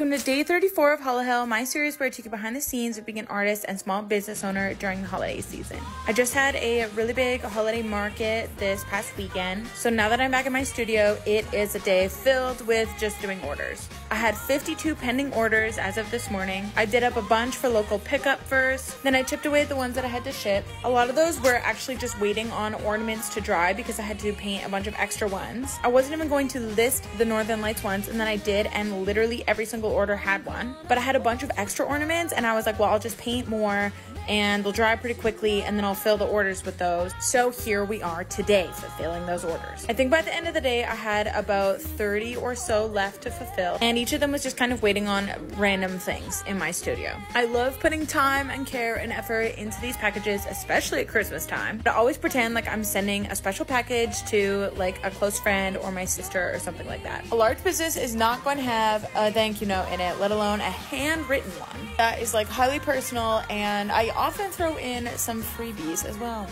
Welcome to day 34 of Hollihell, my series where I take you behind the scenes of being an artist and small business owner during the holiday season. I just had a really big holiday market this past weekend, so now that I'm back in my studio, it is a day filled with just doing orders. I had 52 pending orders as of this morning. I did up a bunch for local pickup first, then I chipped away the ones that I had to ship. A lot of those were actually just waiting on ornaments to dry because I had to paint a bunch of extra ones. I wasn't even going to list the Northern Lights ones, and then I did, and literally every single order had one, but I had a bunch of extra ornaments and I was like, well, I'll just paint more and they'll dry pretty quickly and then I'll fill the orders with those. So here we are today fulfilling those orders. I think by the end of the day, I had about 30 or so left to fulfill and each of them was just kind of waiting on random things in my studio. I love putting time and care and effort into these packages, especially at Christmas time. I always pretend like I'm sending a special package to like a close friend or my sister or something like that. A large business is not going to have a thank you note in it, let alone a handwritten one. That is like highly personal and I often throw in some freebies as well.